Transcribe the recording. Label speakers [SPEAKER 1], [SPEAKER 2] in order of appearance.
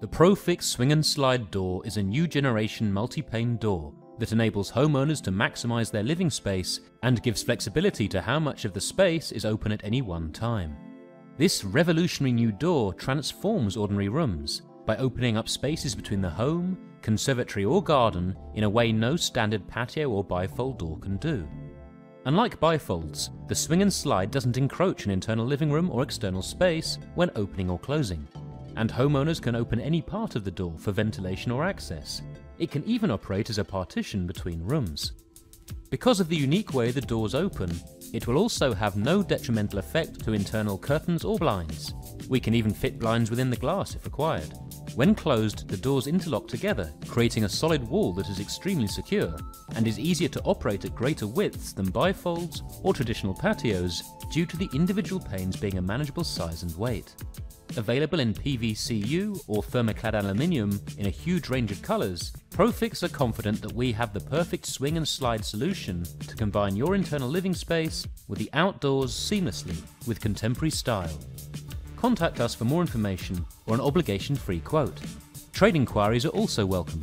[SPEAKER 1] The ProFix Swing and Slide door is a new generation multi-pane door that enables homeowners to maximize their living space and gives flexibility to how much of the space is open at any one time. This revolutionary new door transforms ordinary rooms by opening up spaces between the home, conservatory or garden in a way no standard patio or bifold door can do. Unlike bifolds, the swing and slide doesn't encroach an internal living room or external space when opening or closing, and homeowners can open any part of the door for ventilation or access. It can even operate as a partition between rooms. Because of the unique way the doors open, it will also have no detrimental effect to internal curtains or blinds. We can even fit blinds within the glass if required. When closed, the doors interlock together, creating a solid wall that is extremely secure and is easier to operate at greater widths than bifolds or traditional patios due to the individual panes being a manageable size and weight. Available in PVCU or thermoclad aluminium in a huge range of colours, Profix are confident that we have the perfect swing and slide solution to combine your internal living space with the outdoors seamlessly with contemporary style. Contact us for more information or an obligation free quote. Trade inquiries are also welcome